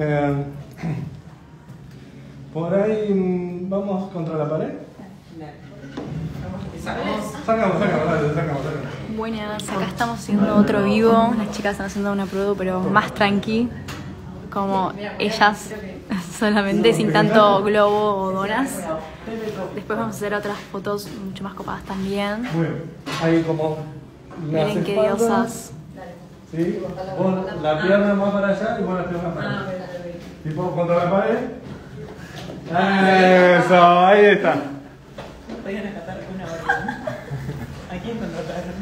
Eh, por ahí mm, vamos contra la pared. Sacamos, sacamos, sacamos. Buenas, acá estamos haciendo otro vivo. Las chicas están haciendo una prueba, pero más tranqui. Como ellas, solamente sin tanto globo o donas. Después vamos a hacer otras fotos mucho más copadas también. Muy bien. Ahí como las Miren qué diosas. ¿Sí? Vos la pierna más para allá y vos la pierna para allá. Tipo contra la pared. Eso, ahí está. Podían acatar una orden. ¿A quién contrataron?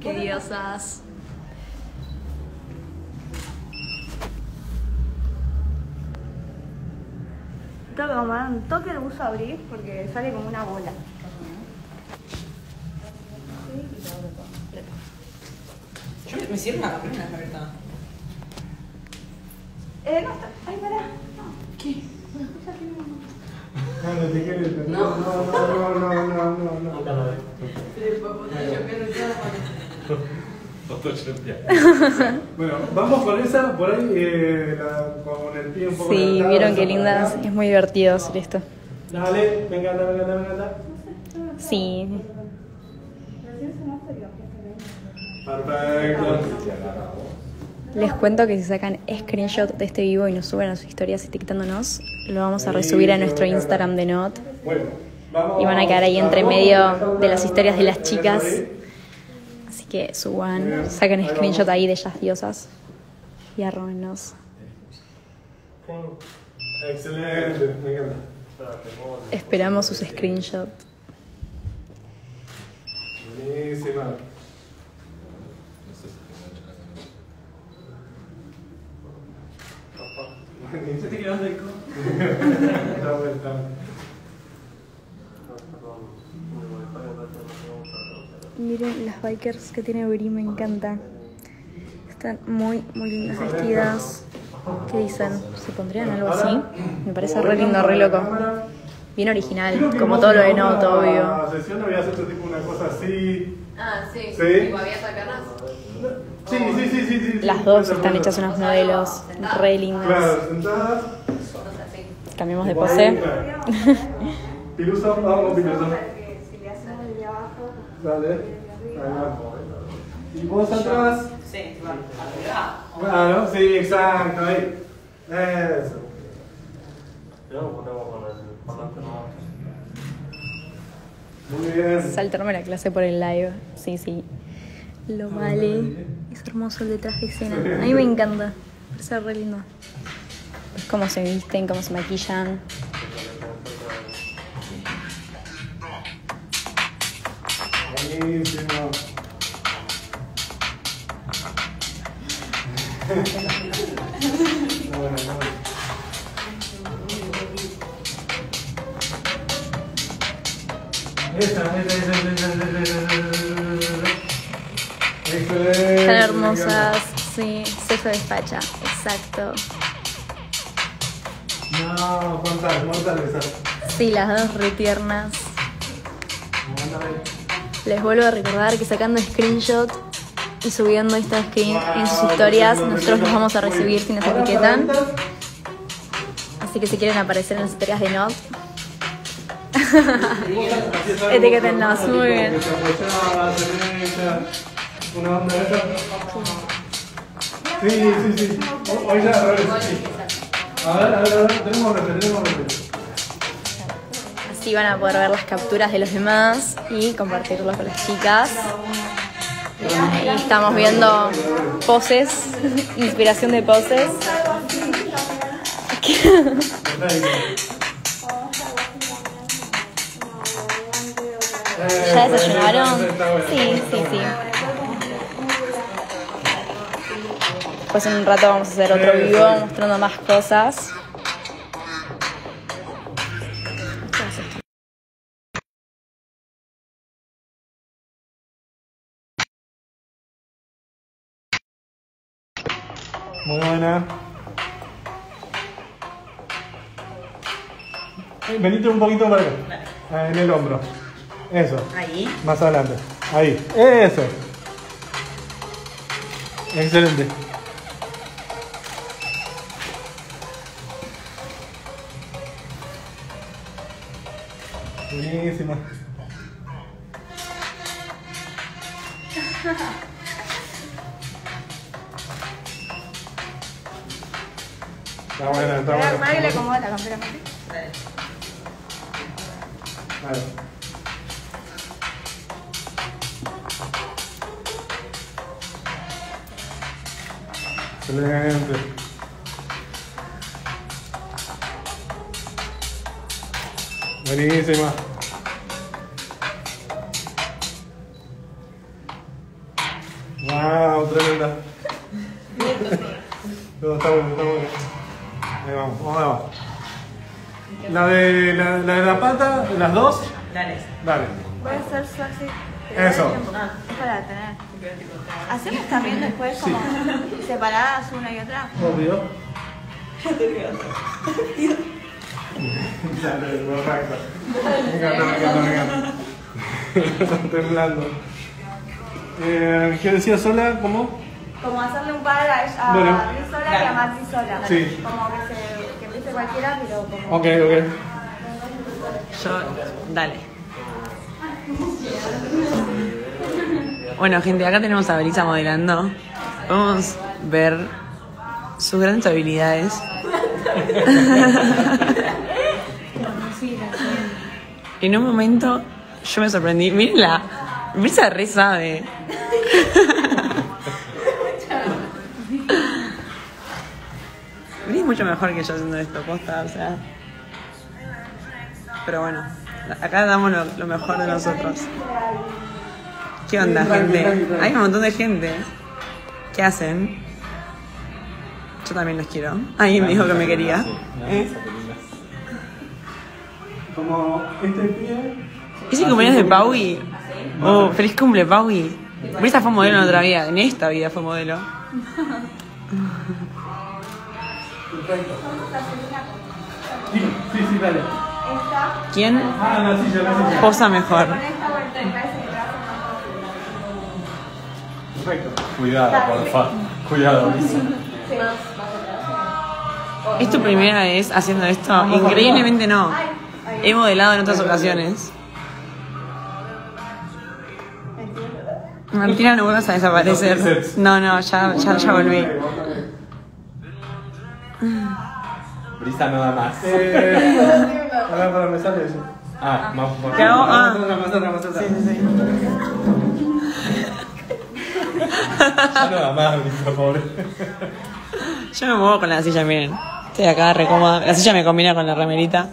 Qué diosas. Que tomar un toque de uso abrir porque sale como una bola. Yo me sirve la primera abierta. Eh, no está. Ay, pará. No, no te quieres. No, no, no, no, no, no, no, no. Bueno, vamos con esa, por ahí, eh, la- con el pie un poco Sí, levantado, vieron qué acá. Es muy divertido hacer esto. Dale, me encanta, me encanta, me encanta. Sí. Perfecto. Les cuento que si sacan screenshot de este vivo y nos suben a sus historias etiquetándonos, lo vamos a resubir a nuestro Instagram de Not. Bueno, vamos Y van a quedar ahí entre medio de las historias de las chicas. Que suban, saquen screenshot ahí de ellas diosas y arrobenos. Excelente, me encanta. Esperamos sus screenshots. Buenísima. ¿Se te quedó seco? Está bueno, está Miren las bikers que tiene Bri, me encanta. Están muy, muy lindas vestidas. ¿Qué dicen? ¿Se pondrían algo así? Me parece re lindo, re loco. Bien original, como todo lo de Not, obvio. La sesión había hecho tipo una cosa así. Ah, sí. Sí. Había sacanas. Sí, sí, sí, sí. sí Las dos están hechas unas modelos re lindas. Claro, sentadas. Cambiamos de pose. Piluso, vamos, piluso. Porque si le hacemos el de abajo, Dale. Ahí va. Y vos atrás. Sí. Claro, sí, exacto, ahí. Eso. Muy bien. Saltarme la clase por el live. Sí, sí. Lo vale. Es hermoso el detrás de escena. A mí me encanta. Parece re lindo. Es cómo se visten, cómo se maquillan. Buenísimo. Bueno. Esa. Están hermosas. Sí, sexo despacha. Exacto. No, mortal, mortal esa. Sí, las dos re tiernas. Mándame. Les vuelvo a recordar que sacando screenshot y subiendo esta screen en sus historias, nosotros los vamos a recibir si nos etiquetan. Así que si quieren aparecer en las historias de Not, Etiquétennos, muy bien. Una onda de esa. Sí, sí, sí. Hoy ya. A ver, a ver, a ver, tenemos referencia, tenemos referencia. Así van a poder ver las capturas de los demás y compartirlos con las chicas. Ahí estamos viendo poses, inspiración de poses. ¿Ya desayunaron? Sí, sí, sí. Después en un rato vamos a hacer otro vivo mostrando más cosas. Muy buena. Eh, Venite un poquito para acá. Ah, En el hombro. Eso. Ahí. Más adelante. Ahí. Eso. Excelente. Buenísima. Está buena, está le acomoda la campera. Vale. Excelente. Buenísima. Wow, tremenda. No, está bueno, está bueno. Ahí vamos, vamos. La de la, la de la pata, las dos, Dale. dale. Voy a hacer su así. Eso. Es para tener. ¿Hacemos también después como separadas una y otra? Obvio. Dale, correcto. Me encanta, me encanta, me encanta. Están temblando. Eh, ¿Qué decía sola? ¿Cómo? Como hacerle un par a, a Bueno. mí sola y a Marti sola. Sí. Como que se que empiece cualquiera, pero como. Ok, ok. Yo, dale. Bueno, gente, acá tenemos a Brisa modelando. Vamos a ver sus grandes habilidades. En un momento yo me sorprendí. Mírenla, Brisa re sabe. Mucho mejor que yo haciendo esto, posta, o sea. Pero bueno, acá damos lo, lo mejor de nosotros. ¿Qué onda, gente? Hay un montón de gente. ¿Qué hacen? Yo también los quiero. Ahí me dijo que me quería. ¿Eh? Como este pie. ¿Es el cumpleaños de Paui? Oh, feliz cumple, Paui. Brisa fue modelo en otra vida, en esta vida fue modelo. Sí, sí, sí, dale. Esta, ¿Quién Ah, la silla, la silla. posa mejor? Perfecto. Cuidado, por favor. Cuidado. ¿Es tu primera vez haciendo esto? Increíblemente no. He modelado en otras ocasiones. Martina, no vuelvas a desaparecer. No, no, ya, ya, ya volví. Brisa nada más. Eh, ahora para me sale eso. Ah, más por ¿Qué hago? Ah. Más atrás, más atrás, más atrás. Ya nada más, Brisa, pobre. Yo me muevo con la silla, miren. Estoy acá re cómoda. La silla me combina con la remerita.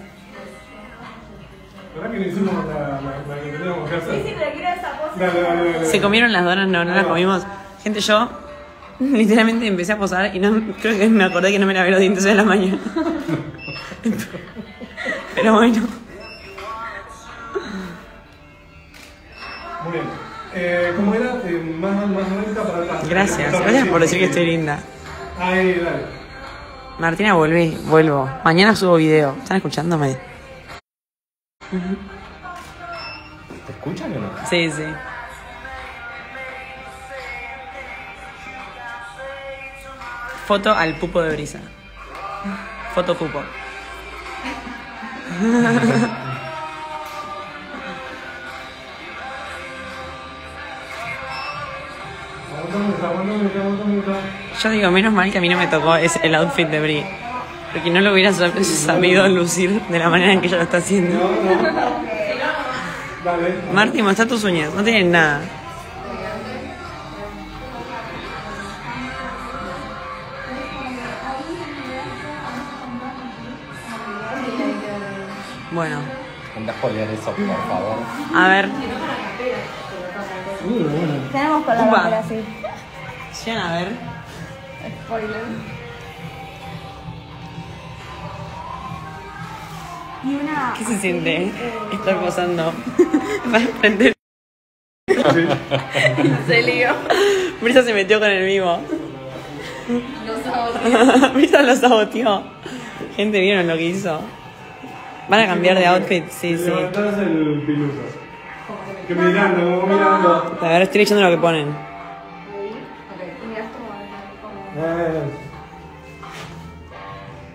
¿Verdad que no hicimos la, la, la que teníamos que hacer? Sí, sí, pero quiero esa pose. Dale, dale, dale. Se comieron las donas, no, no las comimos. Gente, yo literalmente empecé a posar y no creo que me acordé que no me lavé los dientes en la mañana. Pero bueno. Muy bien. Eh, ¿Cómo era? Eh, más, más para atrás. Gracias, gracias por decir que estoy linda. Ahí, dale. Martina, volví, vuelvo. Mañana subo video. ¿Están escuchándome? ¿Te escuchan o no? Sí, sí. Foto al pupo de brisa. Foto pupo. Yo digo, menos mal que a mí no me tocó es el outfit de Brie. Porque no lo hubiera sab- sabido lucir de la manera en que ella lo está haciendo. Dale. Marti, muestra tus uñas. No tienen nada. Bueno, Anda a eso, por favor. a ver. Tenemos con la Upa. así. Sian, a ver. Spoiler. Y una. ¿Qué se siente estar posando para enfrente? Se lío. Brisa se metió con el vivo. Lo saboteó. Brisa lo saboteó. Gente, ¿vieron lo que hizo? Van a cambiar de outfit, sí, sí. Levantás el piluso. Que mirando, como mirando. A ver, estoy leyendo lo que ponen.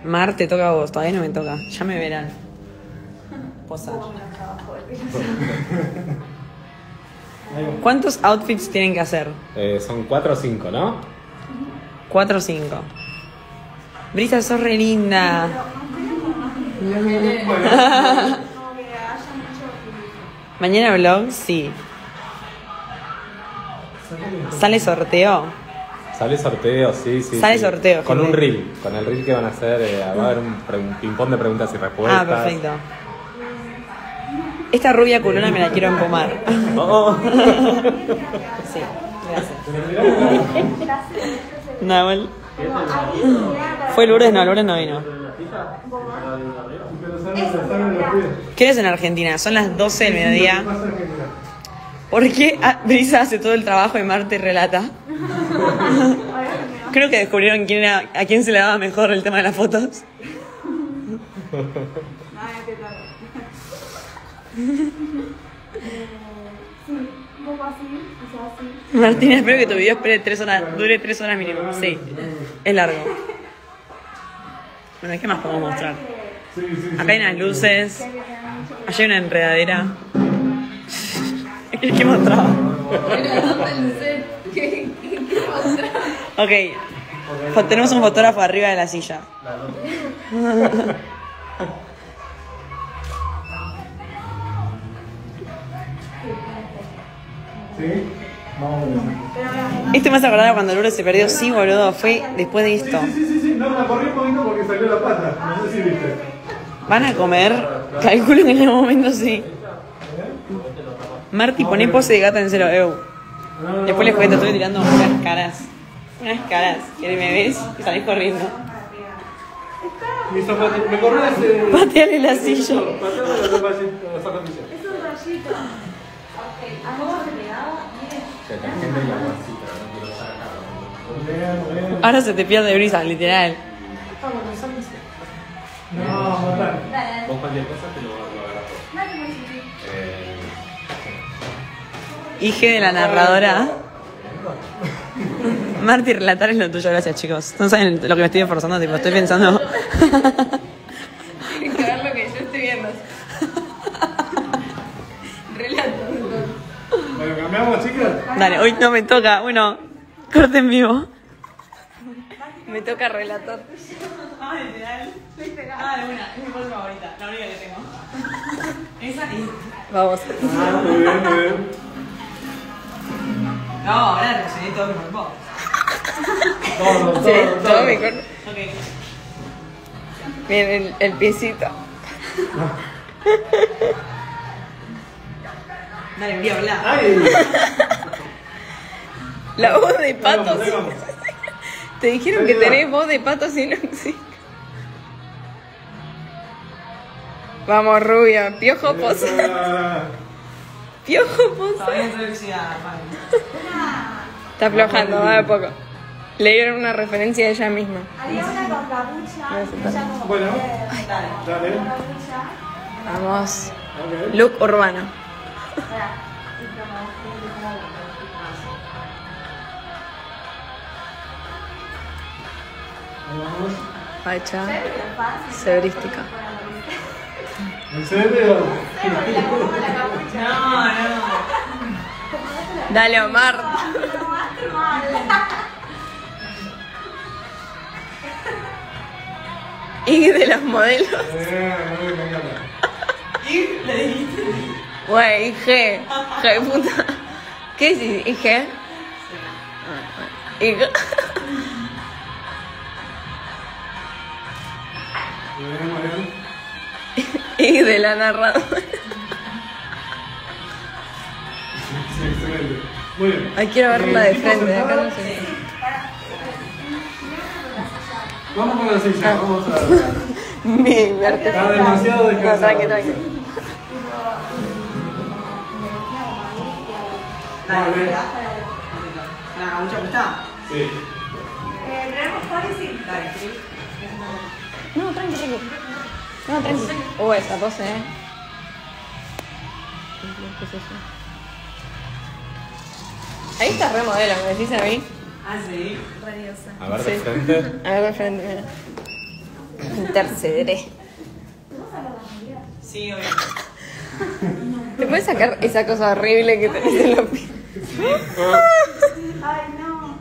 Mar, te toca a vos, todavía no me toca. Ya me verán. Posar. ¿Cuántos outfits tienen que hacer? Eh, son 4 o 5, ¿no? Cuatro o cinco. Brisa, sos re linda. Mañana vlog, sí. ¿Sale sorteo? Sale sorteo, sí, sí. Sale sí. sorteo, Con un reel. Con el reel que van a hacer, eh, va a haber un, ping-pong de preguntas y respuestas. Ah, perfecto. Esta rubia culona me la quiero empomar. Oh, Sí, gracias. Nahuel. ¿Fue Lourdes? No, Lourdes no vino. ¿Qué es en Argentina? Son las 12 del mediodía. ¿Por qué ah, Brisa hace todo el trabajo y Marte relata? Creo que descubrieron quién era, a quién se le daba mejor el tema de las fotos. Martina, espero que tu video espere tres horas, dure tres horas mínimo. Sí, es largo. Bueno, ¿qué más podemos mostrar? Acá hay unas luces. Allá hay una enredadera. ¿Qué, qué mostraba? Ok. Tenemos un fotógrafo arriba de la silla. sí. Esto me hace acordar cuando Lourdes se perdió. Sí, boludo. Fue después de esto. Sí, sí, sí, no, la corrí un poquito porque salió la pata. No sé si viste. ¿Van a comer? Calculo que en el momento sí. Marty, poné pose de gata en cero. Eu. Después les cuento, estuve tirando unas caras. Unas caras. Que me ves y salís corriendo. Me corrió ese. Pateale la silla. Pateale la zapatilla. la zapatilla. que la Ahora se te pierde brisa, literal. No, mortal. Vos cualquier cosa te lo, agarras. Eh, Hije de la narradora. Marty, relatar es lo tuyo, gracias chicos. No saben lo que me estoy esforzando, tipo, estoy pensando. Cambiamos, chicas. Dale, hoy no me toca. Bueno, corte en vivo. Me toca relatar. Ah, literal. Ah, de una, es mi foto favorita, la única que tengo. Esa y. Vamos. Ah, muy bien, muy bien. No, ahora rellené todo mi cuerpo. Todo, todo, Sí, todo todo. mi cuerpo. Ok. Miren el, el piecito. Dale, voy a hablar. Ay, La voz de pato. vamos. Te dijeron que tenés voz de pato si no existe. Vamos, rubia. Piojo posa. Piojo posa. Todavía estoy oxidada, Fanny. Está aflojando, va de poco. Le dieron una referencia a ella misma. Había una con capucha. Bueno. Dale. Vamos. Ok. Look urbano. Como- fácil. Sebrística. ¿En serio? No, no. Dale, Omar. Y de los modelos. Bien, Güey, G. G de puta. ¿Qué decís? ¿Y G? Y de la narradora. Sí, excelente. Muy bien. Ay, quiero verla de frente, acá no ¿chicos, sé. Vamos con la silla, vamos a Mi verte. Está demasiado No, descansado. tranqui, tranqui. Vale. ¿La cabucha está? Sí. Eh, tenemos policy. Dale. No, tranqui, tranqui. No, tranqui. Uh, esa pose, eh. qué sé yo. Ahí está re modelo, ¿me decís a mí? Ah, sí. A ver, de frente. A ver, de frente, mira. Intercederé. Sí, obvio. ¿Te puedes sacar esa cosa horrible que tenés en los pies? Ay, no.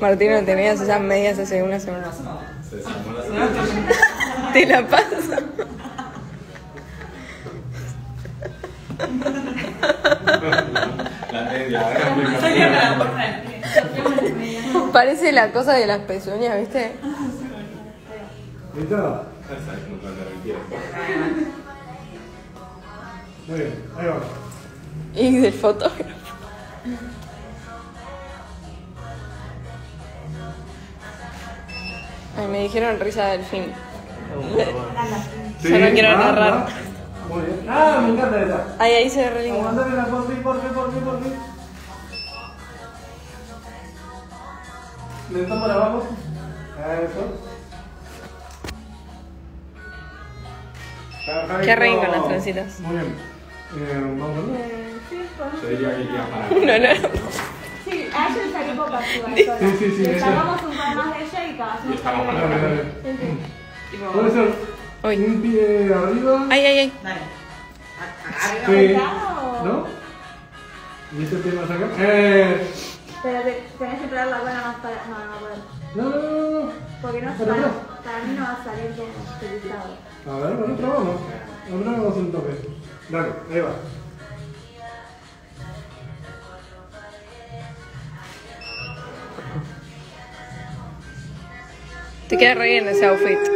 Martín, no tenías esas medias hace una semana. Se desarmó la zapatilla. Te la paso. La media. Parece la cosa de las pezuñas, ¿viste? ¿Listo? Muy bien, ahí va. Y del fotógrafo. Ay, me dijeron risa del fin. Yo no quiero va, narrar. va. Muy bien. Ah, me encanta esa. Ay, ahí se ve re lindo. Aguantámela por fin, por fin, por fin, por fin. Lento para abajo. Eso. Perfecto. Qué con las trencitas. Muy bien. Eh, vamos a ver. Yo diría que iría para No, no. Sí, a ella le salió poca ayuda. Sí, sí, sí, Le eso. sacamos un poco más de ella y cada Y estamos con la dale. Puede ser Uy. un pie arriba. Ay, ay, ay. Dale. Sí. o- ¿No? ¿Y este pie más acá? Eh. Pero te- tenés que pegar la buena más para. No, no, bueno. No, no, no, no. Porque no Para para, para mí no va a salir como estilizado. A ver, bueno, probamos. Ahora vamos un toque. Dale, ahí va. Te queda re bien ese outfit. Sí,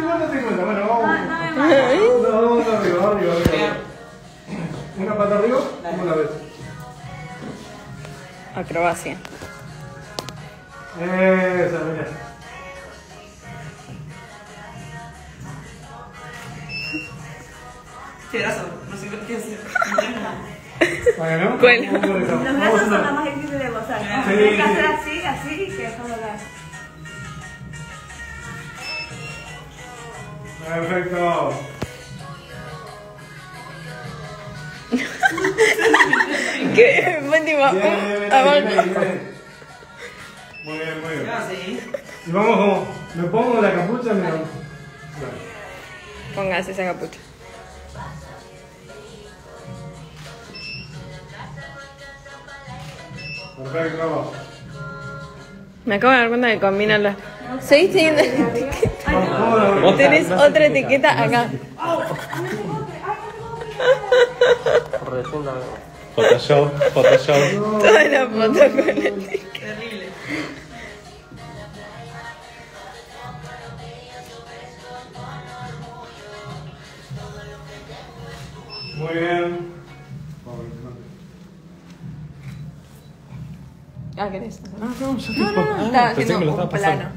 bueno, te cuenta. Bueno, vamos. Vamos arriba, arriba, arriba. Una pata arriba, una vez. Acrobacia. Esa, mira. No sé qué hacer. Bueno, Bueno. Los brazos son los más difíciles de gozar. Sí, Tienes que hacer así, así y que dejas doblar. Perfecto. ¿Qué? Buen tipo. Bien, bien, bien, Abajo. bien, bien, bien. Muy bien, muy bien. Sí. Y vamos como, me pongo la capucha, mira. Dale. Póngase esa capucha. Perfecto. Me acabo de dar cuenta que combinan las. ¿Seguís teniendo la etiqueta? Tenés otra etiqueta acá. Photoshop, Photoshop. Toda la foto con la etiqueta. Terrible. Muy bien. Ah, ¿querés? Ah, no, ya No, no, no. Estaba haciendo un plano.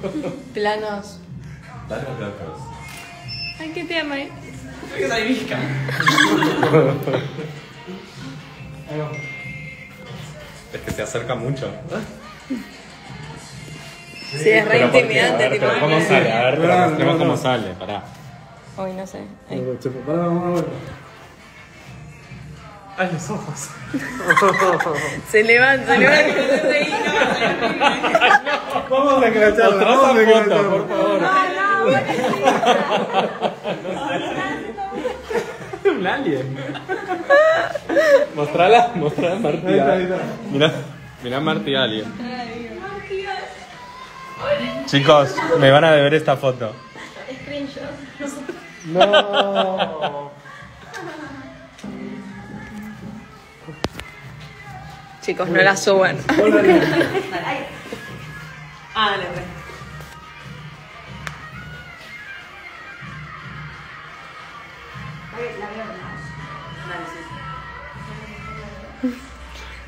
Planos. Dale los blancos. Ay, ¿qué te llama ahí? Creo que soy visca. Ahí va. Es que se acerca mucho. Sí, es re intimidante, tipo. pero ¿Cómo sale? A ver, pero No, no, mostremos no. cómo sale. Pará. Uy, no sé. Ay. Pará, vamos a ver. Ay, los ojos. Se levanta, se levanta. Vamos a Mostrá vamos a escracharla. por favor. Un alien. Mostrala, mostrala a Martí. Mirá, mirá a Martí Alien. Chicos, me van a deber esta foto. No. Chicos, no la suban. Ah.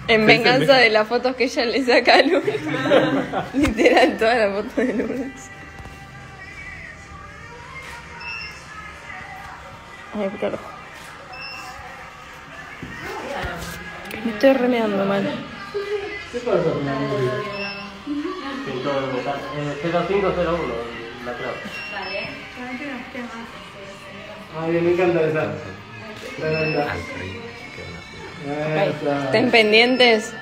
En venganza de las fotos que ella le saca a Lourdes. Literal, todas las fotos de Lourdes. Ay, puta Me estoy remeando mal. ¿Qué pasa Ingrid? 0501, la clave. Ay, me encanta esa. Esa. Estén pendientes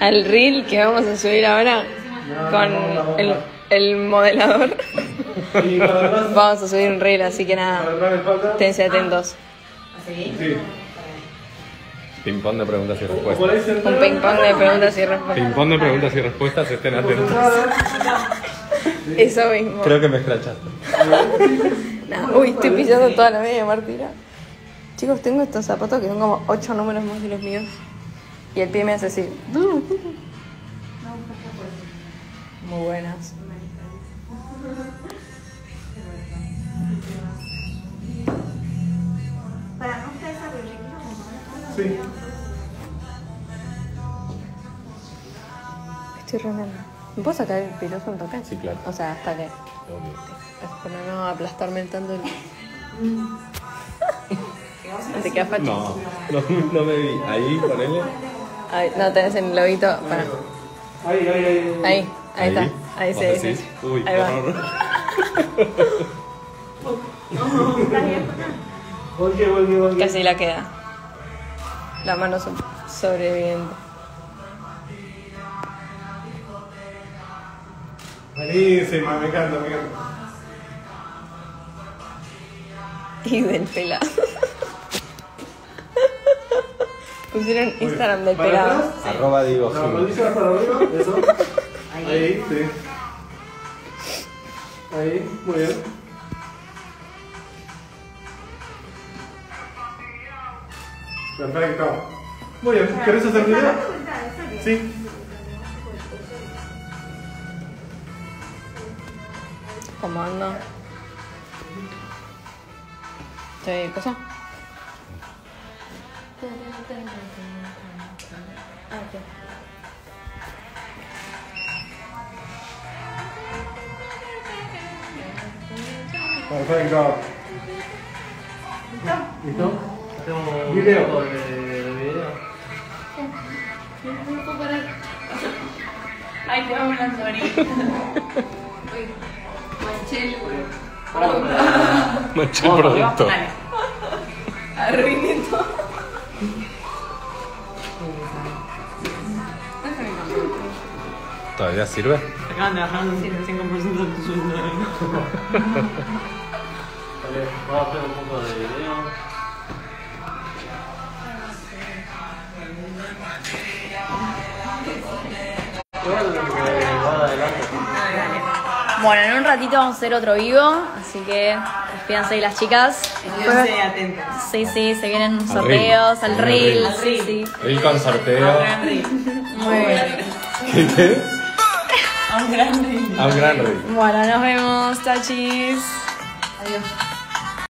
al reel que vamos a subir ahora con el, el modelador. Vamos a subir un reel, así que nada, esténse atentos. Sí. Ping-pong de preguntas y respuestas. Un sentado. ping pong de preguntas y respuestas. Ping-pong de preguntas y respuestas, estén atentos. Eso mismo. Creo que me escrachaste. Uy, estoy pisando toda la media, Martina. Chicos, tengo estos zapatos que son como 8 números más de los míos. Y el pie me hace así. Muy buenas. Para no estar esa proyección. Sí. Estoy remando. ¿Me puedo sacar el piloto un toque? Sí, claro. O sea, hasta que. Obvio. Para no aplastarme tanto el. ¿Te queda facha? No, no, no me vi. Ahí, ponele. Ay, no, tenés el lobito. Para. Ahí, ahí, ahí. Ahí, ahí, está. Ahí ¿Vos se dice. Uy, Ahí va. Casi la queda. La mano so- sobreviviente. Buenísima, me encanta, me encanta. Y del pelado. Pusieron Instagram del ¿Para pelado. atrás? Arroba digo para arriba, eso. Ahí, sí. Ahí, muy bien. Perfecto. Muy bien, ¿querés hacer video? Sí. ¿Cómo ando? ¿Estoy cosa? Perfecto. ¿Listo? Hacemos Video. un poco de, de video. Ay, te vamos a morir. Manché el producto. Arruiné todo. ¿Todavía sirve? Acaban de bajar un 5% de tu sueldo. Vale, vamos a hacer un poco de video. Bueno, en un ratito vamos a hacer otro vivo, así que despídanse ahí las chicas. Esténse. Sí, sí, se vienen Al sorteos, reel. al Al reel, reel. sí, sí. El con sorteo. Muy bien. ¿Qué? qué? A un gran ritmo. A un gran rey. Bueno, nos vemos, tachis. Adiós.